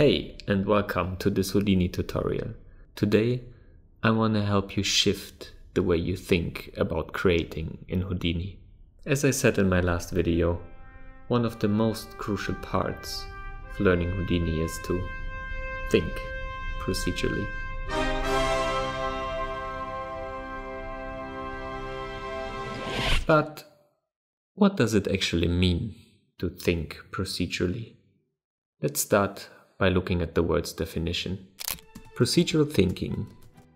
Hey and welcome to this Houdini tutorial. Today I want to help you shift the way you think about creating in Houdini. As I said in my last video, one of the most crucial parts of learning Houdini is to think procedurally. But what does it actually mean to think procedurally? Let's start by looking at the word's definition. Procedural thinking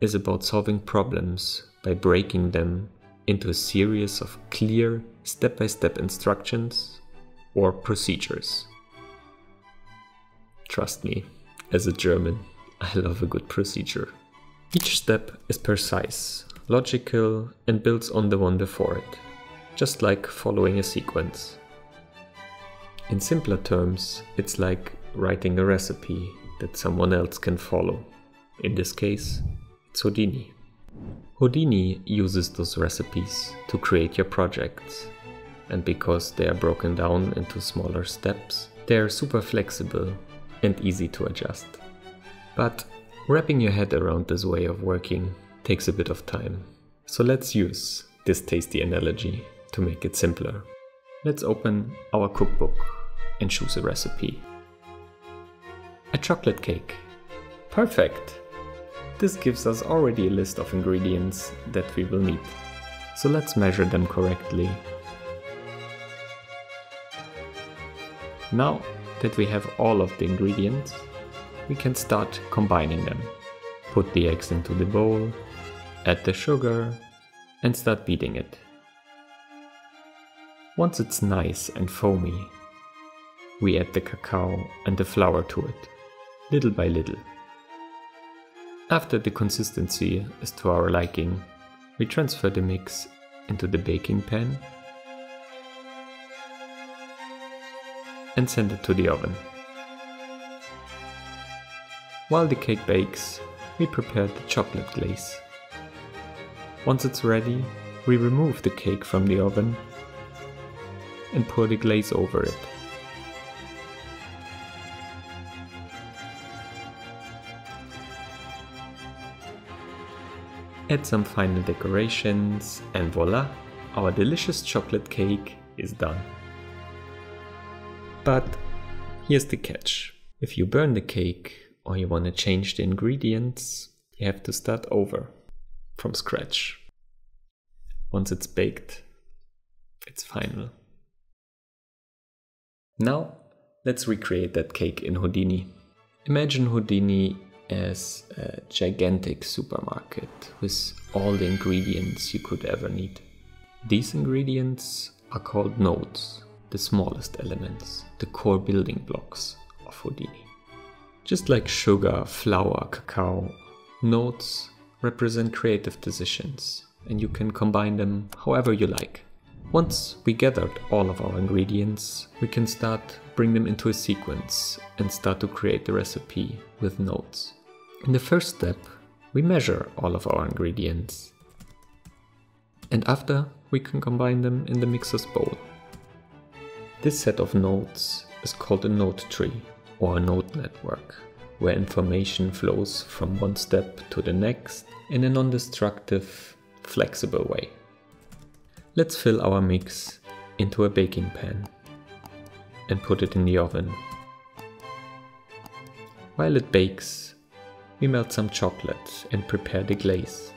is about solving problems by breaking them into a series of clear step by step instructions or procedures. Trust me, as a German, I love a good procedure. Each step is precise, logical, and builds on the one before it, just like following a sequence. In simpler terms, it's like writing a recipe that someone else can follow. In this case, it's Houdini. Houdini uses those recipes to create your projects. And because they are broken down into smaller steps, they are super flexible and easy to adjust. But wrapping your head around this way of working takes a bit of time. So let's use this tasty analogy to make it simpler. Let's open our cookbook and choose a recipe. A chocolate cake. Perfect! This gives us already a list of ingredients that we will need. So let's measure them correctly. Now that we have all of the ingredients, we can start combining them. Put the eggs into the bowl, add the sugar and start beating it. Once it's nice and foamy, we add the cacao and the flour to it little by little. After the consistency is to our liking, we transfer the mix into the baking pan and send it to the oven. While the cake bakes, we prepare the chocolate glaze. Once it's ready, we remove the cake from the oven and pour the glaze over it. Add some final decorations and voila, our delicious chocolate cake is done. But here's the catch. If you burn the cake or you want to change the ingredients, you have to start over from scratch. Once it's baked, it's final. Now, let's recreate that cake in Houdini. Imagine Houdini as a gigantic supermarket with all the ingredients you could ever need. These ingredients are called nodes, the smallest elements, the core building blocks of Houdini. Just like sugar, flour, cacao, nodes represent creative decisions and you can combine them however you like. Once we gathered all of our ingredients, we can start bring them into a sequence and start to create the recipe with nodes. In the first step, we measure all of our ingredients. And after, we can combine them in the mixer's bowl. This set of nodes is called a node tree or a node network, where information flows from one step to the next in a non-destructive, flexible way. Let's fill our mix into a baking pan and put it in the oven. While it bakes, we melt some chocolate and prepare the glaze.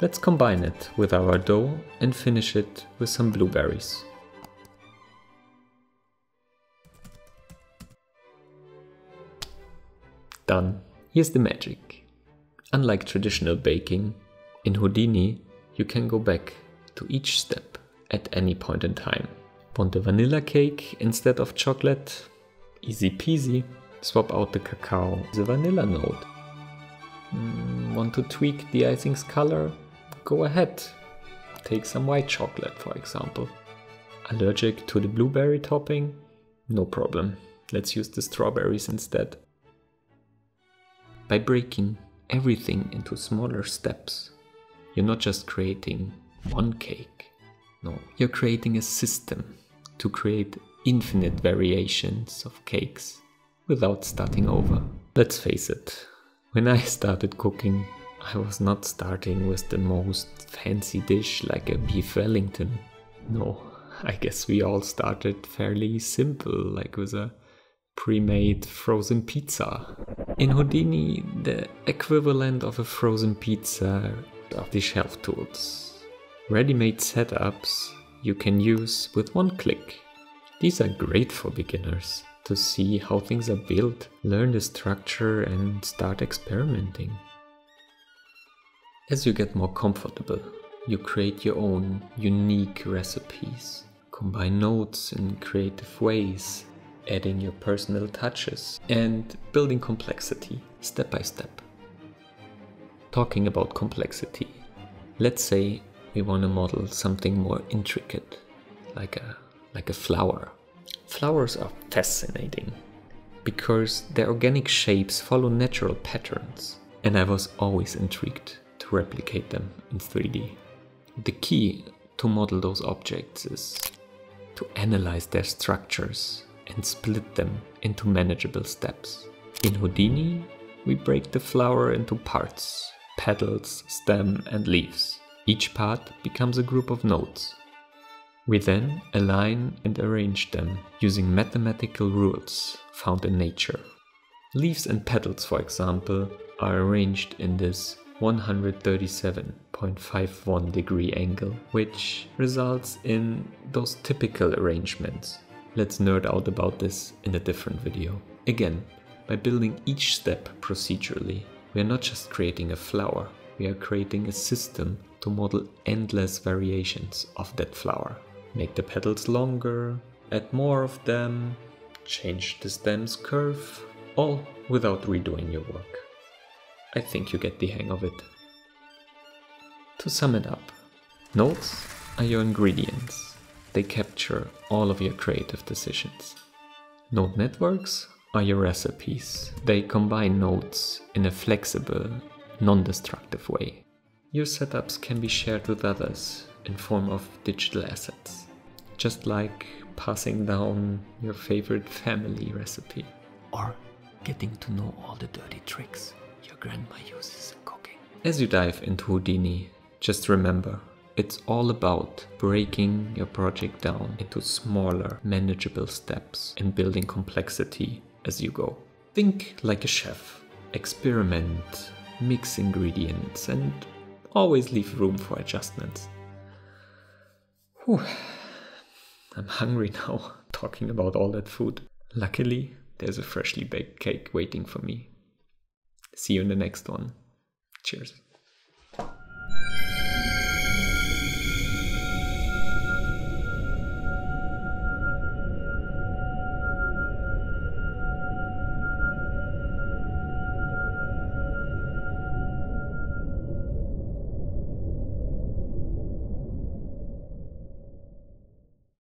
Let's combine it with our dough and finish it with some blueberries. Done. Here's the magic. Unlike traditional baking, in Houdini you can go back to each step at any point in time. Want a vanilla cake instead of chocolate? Easy peasy. Swap out the cacao, the vanilla node. Mm, want to tweak the icing's color? Go ahead. Take some white chocolate, for example. Allergic to the blueberry topping? No problem. Let's use the strawberries instead. By breaking everything into smaller steps, you're not just creating one cake. No, you're creating a system to create infinite variations of cakes without starting over. Let's face it, when I started cooking, I was not starting with the most fancy dish like a beef Wellington. No, I guess we all started fairly simple, like with a pre-made frozen pizza. In Houdini, the equivalent of a frozen pizza are the shelf tools. Ready-made setups you can use with one click. These are great for beginners to see how things are built, learn the structure and start experimenting. As you get more comfortable, you create your own unique recipes, combine nodes in creative ways, adding your personal touches and building complexity step by step. Talking about complexity, let's say we want to model something more intricate, like a, like a flower. Flowers are fascinating because their organic shapes follow natural patterns, and I was always intrigued to replicate them in 3D. The key to model those objects is to analyze their structures and split them into manageable steps. In Houdini, we break the flower into parts petals, stem, and leaves. Each part becomes a group of nodes. We then align and arrange them using mathematical rules found in nature. Leaves and petals, for example, are arranged in this 137.51 degree angle, which results in those typical arrangements. Let's nerd out about this in a different video. Again, by building each step procedurally, we are not just creating a flower, we are creating a system to model endless variations of that flower. Make the petals longer, add more of them, change the stem's curve, all without redoing your work. I think you get the hang of it. To sum it up, nodes are your ingredients. They capture all of your creative decisions. Node networks are your recipes. They combine nodes in a flexible, non-destructive way. Your setups can be shared with others in form of digital assets, just like passing down your favorite family recipe. Or getting to know all the dirty tricks your grandma uses in cooking. As you dive into Houdini, just remember, it's all about breaking your project down into smaller, manageable steps and building complexity as you go. Think like a chef. Experiment, mix ingredients, and always leave room for adjustments. Whew. I'm hungry now, talking about all that food. Luckily, there's a freshly baked cake waiting for me. See you in the next one. Cheers.